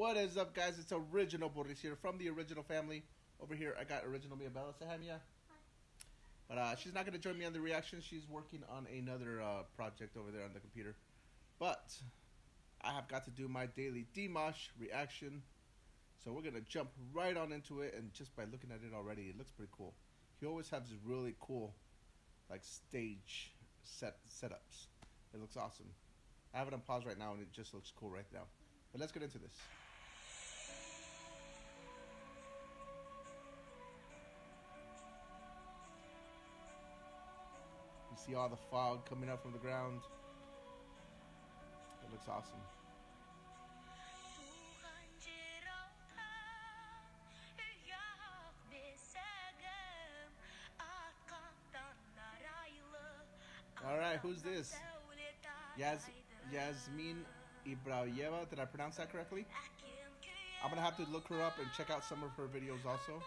What is up, guys? It's Original Boris here from the Original Family. Over here, I got Original Mia Bella. Say hi, Mia. But uh, she's not going to join me on the reaction. She's working on another uh, project over there on the computer. But I have got to do my daily Dimash reaction. So we're going to jump right on into it. And just by looking at it already, it looks pretty cool. He always has really cool like stage set setups. It looks awesome. I have it on pause right now and it just looks cool right now. But let's get into this. See all the fog coming up from the ground. It looks awesome. All right, who's this? Yas Yasmin Ibrahimova. Did I pronounce that correctly? I'm gonna have to look her up and check out some of her videos also.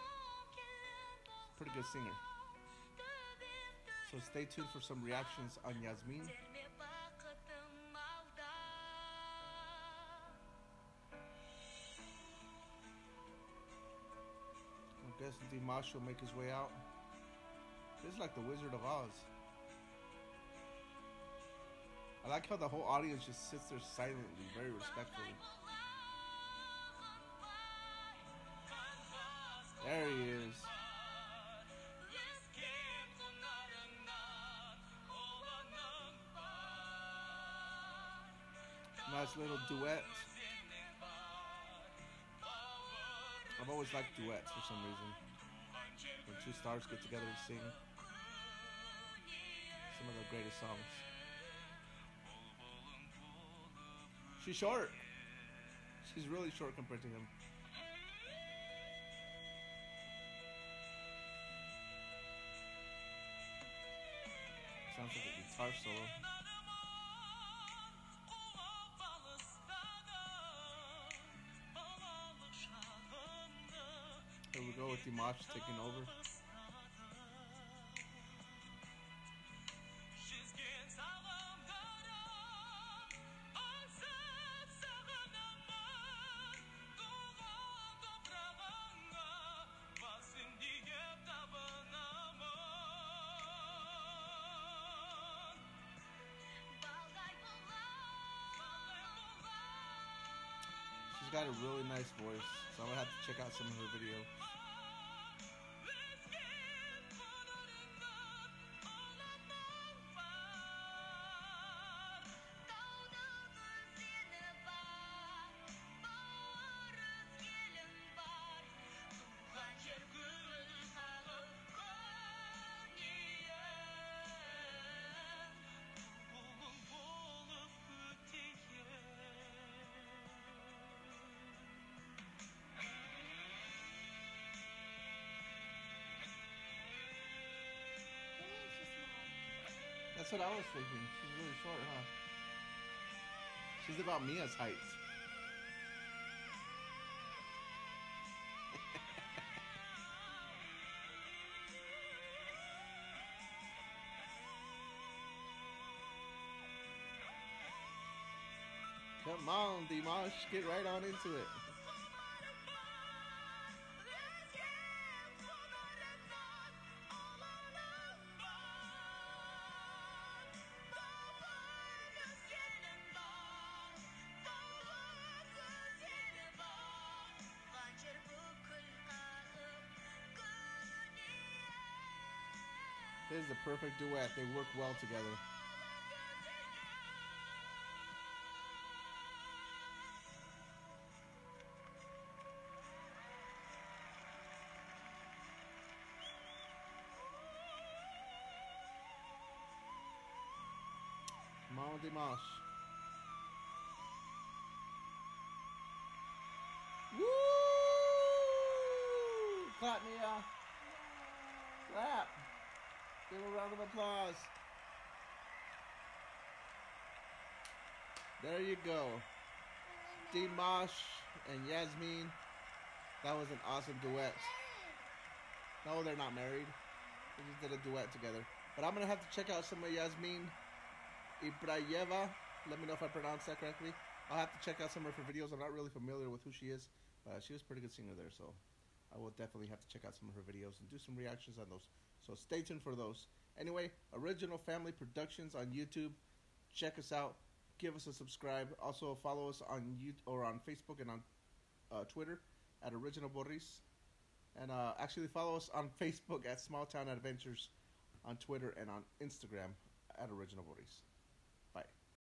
Pretty good singer. So stay tuned for some reactions on Yasmin. I guess Dimash will make his way out. This is like the Wizard of Oz. I like how the whole audience just sits there silently, very respectfully. Nice little duet. I've always liked duets for some reason. When two stars get together to sing some of the greatest songs. She's short. She's really short compared to him. Sounds like a guitar solo. Taking over. She's got a really nice voice, so I'm gonna have to check out some of her videos. That's what I was thinking. She's really short, huh? She's about Mia's height. Come on, Dimash, get right on into it. This is a perfect duet. They work well together. Come on, Dimash. Woo! Clap me up. Give a round of applause. There you go. Dimash and Yasmin. That was an awesome duet. No, they're not married. They just did a duet together. But I'm going to have to check out some of Yasmin Ibrayeva. Let me know if I pronounced that correctly. I'll have to check out some of her videos. I'm not really familiar with who she is, but she was a pretty good singer there, so I will definitely have to check out some of her videos and do some reactions on those. So stay tuned for those. Anyway, Original Family Productions on YouTube. Check us out. Give us a subscribe. Also follow us on YouTube or on Facebook and on uh, Twitter at Original Boris. And uh, actually follow us on Facebook at Small Town Adventures, on Twitter and on Instagram at Original Boris.